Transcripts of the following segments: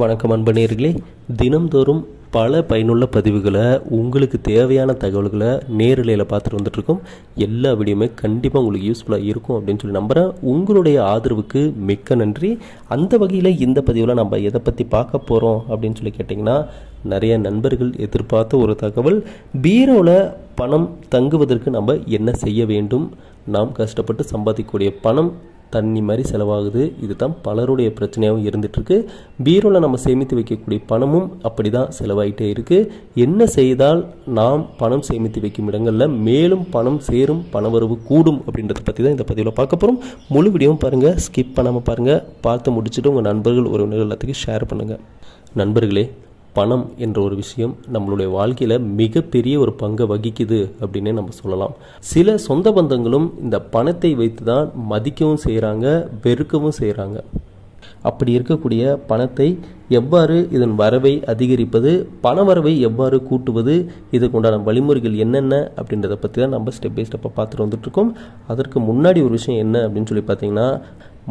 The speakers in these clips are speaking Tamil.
வணக்கம் அன்பு நேயர்களே தினம்தோறும் பல பயனுள்ள பதிவுகளை உங்களுக்கு தேவையான தகவல்களை நேரலையில் பார்த்துட்டு வந்துட்டுருக்கோம். எல்லா வீடியோமே கண்டிப்பாக உங்களுக்கு யூஸ்ஃபுல்லாக இருக்கும் அப்படின்னு சொல்லி நம்புகிறேன் உங்களுடைய ஆதரவுக்கு மிக்க நன்றி. அந்த வகையில் இந்த பதிவில் நம்ம எதை பற்றி பார்க்க போகிறோம் அப்படின்னு சொல்லி கேட்டிங்கன்னா நிறைய நண்பர்கள் எதிர்பார்த்த ஒரு தகவல். பீரோவில் பணம் தங்குவதற்கு நம்ம என்ன செய்ய வேண்டும்? நாம் கஷ்டப்பட்டு சம்பாதிக்கக்கூடிய பணம் தண்ணி மாதிரி செலவாகுது. இதுதான் பலருடைய பிரச்சனையாகவும் இருந்துகிட்ருக்கு பீரோவில் நம்ம சேமித்து வைக்கக்கூடிய பணமும் அப்படி தான் செலவாகிட்டே இருக்குது என்ன செய்தால் நாம் பணம் சேமித்து வைக்கும் இடங்களில் மேலும் பணம் சேரும் பணவரவு கூடும் அப்படின்றத பற்றி தான் இந்த பதிவில் பார்க்க போகிறோம் முழு வீடியோவும் பாருங்கள் ஸ்கிப் பண்ணாமல் பாருங்கள் பார்த்து முடிச்சுட்டு உங்கள் நண்பர்கள் உறவினர்கள் எல்லாத்துக்கும் ஷேர் பண்ணுங்கள் நண்பர்களே பணம் என்ற ஒரு விஷயம் நம்மளுடைய வாழ்க்கையில் மிகப்பெரிய ஒரு பங்கை வகிக்குது அப்படின்னே நம்ம சொல்லலாம். சில சொந்த பந்தங்களும் இந்த பணத்தை வைத்து தான் மதிக்கவும் செய்கிறாங்க வெறுக்கவும் செய்கிறாங்க அப்படி இருக்கக்கூடிய பணத்தை எவ்வாறு இதன் வரவை அதிகரிப்பது பண வரவை எவ்வாறு கூட்டுவது இதுக்கு உண்டான வழிமுறைகள் என்னென்ன அப்படின்றத பற்றி தான் நம்ம ஸ்டெப் பை ஸ்டெப்பாக பார்த்துட்டு வந்துட்டுருக்கோம் அதற்கு முன்னாடி ஒரு விஷயம் என்ன அப்படின்னு சொல்லி பார்த்தீங்கன்னா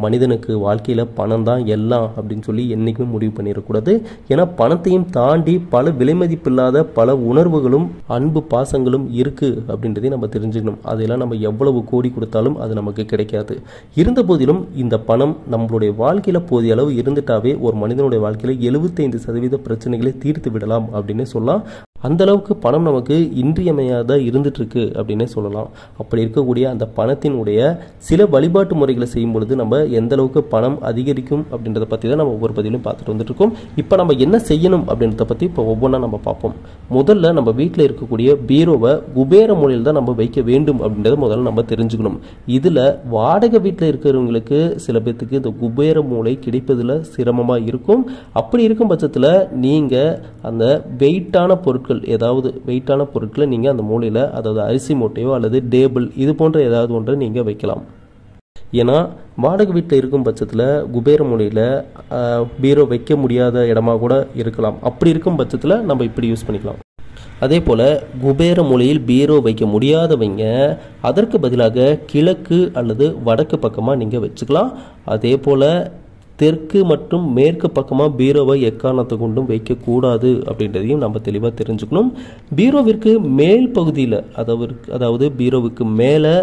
மனிதனுக்கு வாழ்க்கையில் பணம் தான் எல்லாம் அப்படின்னு சொல்லி என்றைக்குமே முடிவு பண்ணிடக்கூடாது. ஏன்னா பணத்தையும் தாண்டி பல விலைமதிப்பில்லாத பல உணர்வுகளும் அன்பு பாசங்களும் இருக்குது அப்படின்றதையும் நம்ம தெரிஞ்சுக்கணும். அதெல்லாம் நம்ம எவ்வளவு கோடி கொடுத்தாலும் அது நமக்கு கிடைக்காது. இருந்த போதிலும் இந்த பணம் நம்மளுடைய வாழ்க்கையில் போதிய அளவு இருந்துட்டாவே ஒரு மனிதனுடைய வாழ்க்கையில் எழுபத்தைந்து சதவீத பிரச்சனைகளை தீர்த்து விடலாம் அப்படின்னு சொல்லலாம். அந்த அளவுக்கு பணம் நமக்கு இன்றியமையாத இருந்துட்டு அப்படின்னே சொல்லலாம். அப்படி இருக்கக்கூடிய அந்த பணத்தினுடைய சில வழிபாட்டு முறைகளை செய்யும் பொழுது நம்ம எந்த அளவுக்கு பணம் அதிகரிக்கும் அப்படின்றத பற்றி தான் நம்ம ஒவ்வொரு பதிலும் பார்த்துட்டு வந்துட்டு இருக்கோம் இப்போ நம்ம என்ன செய்யணும் அப்படின்றத பற்றி இப்போ ஒவ்வொன்றா நம்ம பார்ப்போம். முதல்ல நம்ம வீட்டில் இருக்கக்கூடிய பீரோவை குபேர மூலையில் தான் நம்ம வைக்க வேண்டும் அப்படின்றத முதல்ல நம்ம தெரிஞ்சுக்கணும். இதில் வாடகை வீட்டில் இருக்கிறவங்களுக்கு சில பேர்த்துக்கு இந்த குபேர மூலை கிடைப்பதில் சிரமமாக இருக்கும். அப்படி இருக்கும் பட்சத்தில் நீங்கள் அந்த வெயிட்டான பொருட்கள் பொருட்கள் ஏதாவது வெயிட்டான பொருட்களை நீங்கள் அந்த மூலையில் அதாவது அரிசி மூட்டையோ அல்லது டேபிள் இது போன்ற ஏதாவது ஒன்றை நீங்கள் வைக்கலாம். ஏன்னா வாடகை வீட்டில் இருக்கும் பட்சத்தில் குபேர மூலையில் பீரோ வைக்க முடியாத இடமா கூட இருக்கலாம். அப்படி இருக்கும் பட்சத்தில் நம்ம இப்படி யூஸ் பண்ணிக்கலாம். அதே போல் குபேர மூலையில் பீரோ வைக்க முடியாதவங்க அதற்கு பதிலாக கிழக்கு அல்லது வடக்கு பக்கமாக நீங்கள் வச்சுக்கலாம். அதே போல் தெற்கு மற்றும் மேற்கு பக்கமாக பீரோவை எக்காரணத்தை கொண்டும் வைக்கக்கூடாது அப்படின்றதையும் நம்ம தெளிவாக தெரிஞ்சுக்கணும். பீரோவிற்கு மேல் பகுதியில் அதாவது அதாவது பீரோவுக்கு மேலே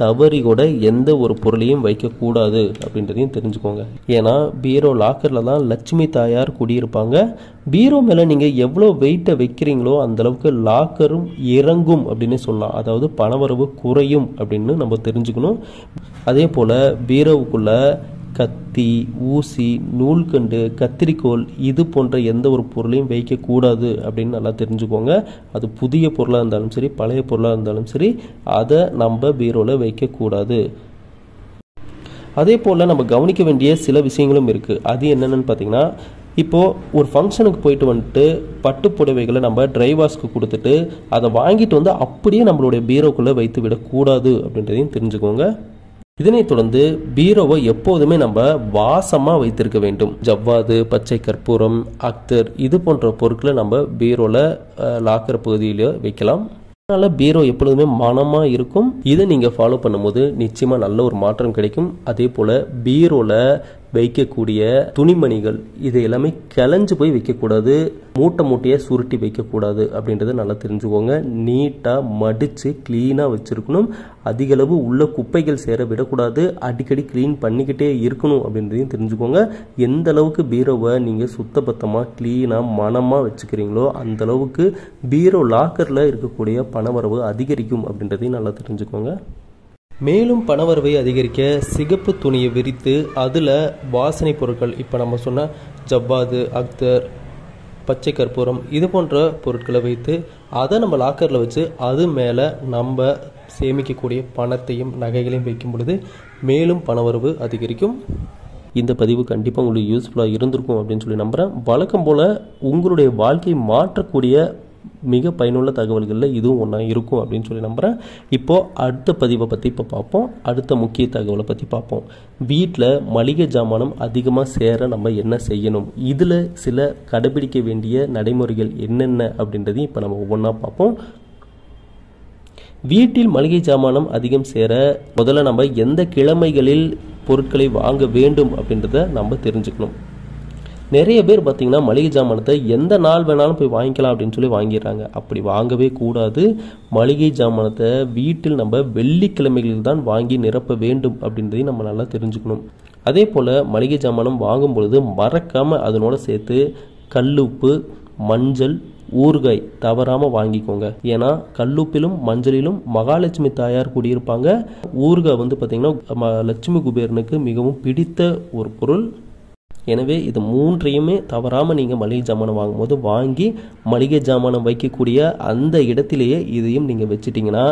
தவறி கூட எந்த ஒரு பொருளையும் வைக்கக்கூடாது அப்படின்றதையும் தெரிஞ்சுக்கோங்க. ஏன்னா பீரோ லாக்கரில் தான் லட்சுமி தாயார் குடியிருப்பாங்க. பீரோ மேலே நீங்கள் எவ்வளோ வெயிட்டை வைக்கிறீங்களோ அந்தளவுக்கு லாக்கரும் இறங்கும் அப்படின்னு சொல்லலாம். அதாவது பணவரவு குறையும் அப்படின்னு நம்ம தெரிஞ்சுக்கணும். அதே போல் பீரோவுக்குள்ளே கத்தி ஊசி நூல்கண்டு கத்திரிக்கோல் இது போன்ற எந்த ஒரு பொருளையும் வைக்கக்கூடாது அப்படின்னு நல்லா தெரிஞ்சுக்கோங்க. அது புதிய பொருளாக இருந்தாலும் சரி பழைய பொருளாக இருந்தாலும் சரி அதை நம்ம பீரோவில் வைக்கக்கூடாது. அதே போல் நம்ம கவனிக்க வேண்டிய சில விஷயங்களும் இருக்குது அது என்னென்னு பார்த்தீங்கன்னா இப்போது ஒரு ஃபங்க்ஷனுக்கு போயிட்டு வந்துட்டு பட்டு புடவைகளை நம்ம டிரைவாஸ்க்கு கொடுத்துட்டு அதை வாங்கிட்டு வந்து அப்படியே நம்மளுடைய பீரோக்குள்ளே வைத்து விடக்கூடாது அப்படின்றதையும் தெரிஞ்சுக்கோங்க. இதனைத் தொடர்ந்து பீரோவை எப்போதுமே நம்ம வாசமாக வைத்திருக்க வேண்டும். ஜவ்வாது பச்சை கற்பூரம் அக்தர் இது போன்ற பொருட்களை நம்ம பீரோவில் லாக்கர் பகுதியில வைக்கலாம். அதனால் பீரோ எப்பொழுதுமே மனமாக இருக்கும். இதை நீங்கள் ஃபாலோ பண்ணும்போது நிச்சயமாக நல்ல ஒரு மாற்றம் கிடைக்கும். அதே போல் பீரோவில் வைக்கக்கூடிய துணிமணிகள் இது எல்லாமே கிளஞ்சு போய் வைக்கக்கூடாது. மூட்டை மூட்டையாக சுருட்டி வைக்கக்கூடாது அப்படின்றத நல்லா தெரிஞ்சுக்கோங்க. நீட்டாக மடித்து க்ளீனாக வச்சுருக்கணும். அதிகளவு உள்ள குப்பைகள் சேர விடக்கூடாது. அடிக்கடி க்ளீன் பண்ணிக்கிட்டே இருக்கணும் அப்படின்றதையும் தெரிஞ்சுக்கோங்க. எந்த அளவுக்கு பீரோவை நீங்கள் சுத்தபத்தமாக க்ளீனாக மனமாக வச்சுக்கிறீங்களோ அந்த அளவுக்கு பீரோ லாக்கரில் இருக்கக்கூடிய பணவரவு அதிகரிக்கும் அப்படின்றதையும் நல்லா தெரிஞ்சுக்கோங்க. மேலும் பணவரவை அதிகரிக்க சிகப்பு துணியை விரித்து அதில் வாசனை பொருட்கள். இப்போ நம்ம சொன்ன ஜவ்வாது அக்தர் பச்சை கற்பூரம் இது போன்ற பொருட்களை வைத்து அதை நம்ம லாக்கரில் வச்சு அது மேலே நம்ம சேமிக்கக்கூடிய பணத்தையும் நகைகளையும் வைக்கும் பொழுது மேலும் பணவரவு அதிகரிக்கும். இந்த பதிவு கண்டிப்பாக உங்களுக்கு யூஸ்ஃபுல்லாக இருந்திருக்கும் அப்படின்னு சொல்லி நம்புகிறேன் வழக்கம் போல் உங்களுடைய வாழ்க்கையை மாற்றக்கூடிய மிக பயனுள்ள தகவல்களில் இதுவும் ஒன்றா இருக்கும் அப்படின்னு சொல்லி நம்புகிறேன் இப்போது அடுத்த பதிவை பற்றி இப்போ பார்ப்போம். அடுத்த முக்கிய தகவலை பற்றி பார்ப்போம். வீட்டில் மளிகை ஜாமானம் அதிகமாக சேர நம்ம என்ன செய்யணும்? இதில் சில கடைபிடிக்க வேண்டிய நடைமுறைகள் என்னென்ன அப்படின்றதையும் இப்போ நம்ம ஒவ்வொன்றா பார்ப்போம். வீட்டில் மளிகை ஜாமானம் அதிகம் சேர முதல்ல நம்ம எந்த கிழமைகளில் பொருட்களை வாங்க வேண்டும் அப்படின்றத நம்ம தெரிஞ்சுக்கணும். நிறைய பேர் பார்த்தீங்கன்னா மளிகை ஜாமானத்தை எந்த நாள் வேணாலும் போய் வாங்கிக்கலாம் அப்படின்னு சொல்லி வாங்கிடுறாங்க. அப்படி வாங்கவே கூடாது. மளிகை ஜாமானத்தை வீட்டில் நம்ம வெள்ளிக்கிழமைகளில் தான் வாங்கி நிரப்ப வேண்டும் அப்படின்றதையும் நம்ம நல்லா தெரிஞ்சுக்கணும். அதே போல் மளிகை ஜாமானம் வாங்கும் பொழுது மறக்காமல் அதனோட சேர்த்து கல்லுப்பு மஞ்சள் ஊறுகாய் தவறாமல் வாங்கிக்கோங்க. ஏன்னா கல்லுப்பிலும் மஞ்சளிலும் மகாலட்சுமி தாயார் கூடியிருப்பாங்க. ஊறுகாய் வந்து பார்த்திங்கன்னா லட்சுமி குபேரனுக்கு மிகவும் பிடித்த ஒரு பொருள். எனவே இது மூன்றையுமே தவறாமல் நீங்கள் மளிகை ஜாமானம் வாங்கும்போது வாங்கி மளிகை ஜாமானம் வைக்கக்கூடிய அந்த இடத்திலேயே இதையும் நீங்கள் வச்சிட்டிங்கன்னா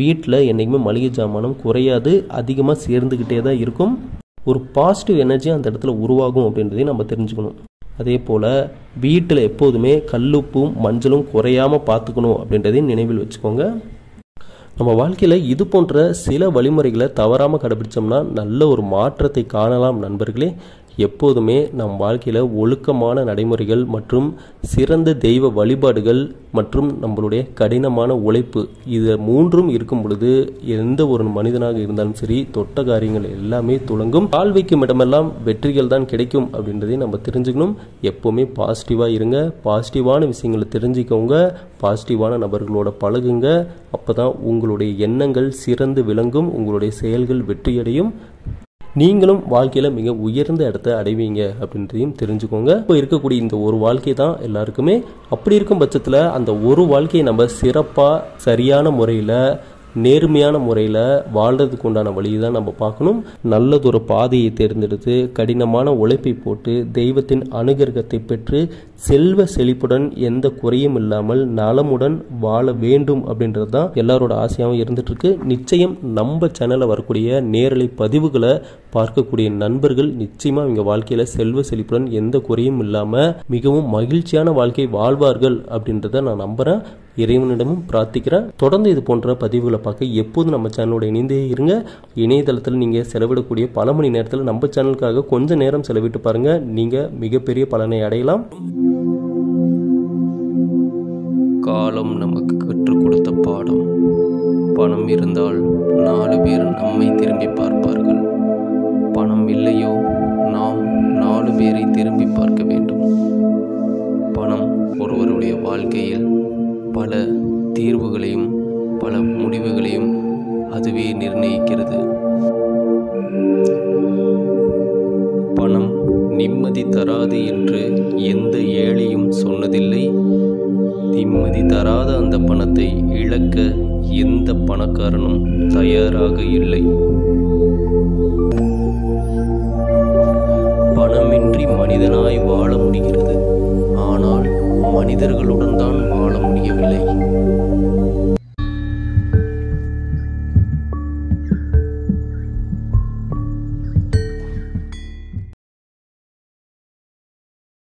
வீட்டில் என்றைக்குமே மளிகை ஜாமானம் குறையாது அதிகமாக சேர்ந்துக்கிட்டே தான் இருக்கும். ஒரு பாசிட்டிவ் எனர்ஜி அந்த இடத்துல உருவாகும் அப்படின்றதையும் நம்ம தெரிஞ்சுக்கணும். அதே போல் வீட்டில் எப்போதுமே கல்லுப்பும் மஞ்சளும் குறையாமல் பார்த்துக்கணும் அப்படின்றதையும் நினைவில் வச்சுக்கோங்க. நம்ம வாழ்க்கையில் இது போன்ற சில வழிமுறைகளை தவறாமல் கடைபிடிச்சோம்னா நல்ல ஒரு மாற்றத்தை காணலாம் நண்பர்களே. எப்போதுமே நம் வாழ்க்கையில் ஒழுக்கமான நடைமுறைகள் மற்றும் சிறந்த தெய்வ வழிபாடுகள் மற்றும் நம்மளுடைய கடினமான உழைப்பு இது மூன்றும் இருக்கும் பொழுது எந்த ஒரு மனிதனாக இருந்தாலும் சரி தொட்ட காரியங்கள் எல்லாமே துளங்கும். கால் வைக்கும் இடமெல்லாம் வெற்றிகள் தான் கிடைக்கும் அப்படின்றதையும் நம்ம தெரிஞ்சுக்கணும். எப்போவுமே பாசிட்டிவாக இருங்க. பாசிட்டிவான விஷயங்களை தெரிஞ்சுக்கோங்க. பாசிட்டிவான நபர்களோட பழகுங்க. அப்போ தான் உங்களுடைய எண்ணங்கள் சிறந்து விளங்கும் உங்களுடைய செயல்கள் வெற்றியடையும். நீங்களும் வாழ்க்கையில் மிக உயர்ந்த இடத்த அடைவீங்க அப்படின்றதையும் தெரிஞ்சுக்கோங்க. இப்போ இருக்கக்கூடிய இந்த ஒரு வாழ்க்கை தான் எல்லாருக்குமே. அப்படி இருக்கும் பட்சத்தில் அந்த ஒரு வாழ்க்கையை நம்ம சிறப்பாக சரியான முறையில் நேர்மையான முறையில் வாழ்கிறதுக்கு உண்டான வழியை தான் நம்ம பார்க்கணும். நல்லதொரு பாதையை தேர்ந்தெடுத்து கடினமான உழைப்பை போட்டு தெய்வத்தின் அனுகிரகத்தை பெற்று செல்வ செழிப்புடன் எந்த குறையும் இல்லாமல் நலமுடன் வாழ வேண்டும் அப்படின்றது தான் எல்லாரோட ஆசையாகவும் இருந்துகிட்ருக்கு நிச்சயம் நம்ம சேனலில் வரக்கூடிய நேரலை பதிவுகளை பார்க்கக்கூடிய நண்பர்கள் நிச்சயமாக இவங்க வாழ்க்கையில் செல்வ செழிப்புடன் எந்த குறையும் இல்லாமல் மிகவும் மகிழ்ச்சியான வாழ்க்கை வாழ்வார்கள் அப்படின்றத நான் நம்புகிறேன் இறைவனிடமும் பிரார்த்திக்கிறேன் தொடர்ந்து இது போன்ற பதிவுகளை பார்க்க எப்போதும் நம்ம சேனலோட இணைந்தே இருங்க. இணையதளத்தில் நீங்கள் செலவிடக்கூடிய பல மணி நேரத்தில் நம்ம சேனலுக்காக கொஞ்சம் நேரம் செலவிட்டு பாருங்க. நீங்கள் மிகப்பெரிய பலனை அடையலாம். காலம் நமக்கு கற்றுக் கொடுத்த பாடம். பணம் இருந்தால் நாலு பேர் நம்மை திரும்பி பார்ப்பார்கள். பணம் இல்லையோ? தராது என்று எந்த ஏழையும் சொன்னதில்லை. நிம்மதி தராத அந்த பணத்தை இழக்க எந்த பணக்காரனும் தயாராக இல்லை. பணமின்றி மனிதனாய் வாழ முடிகிறது. ஆனால் மனிதர்களுடன் தான் வாழ முடியவில்லை.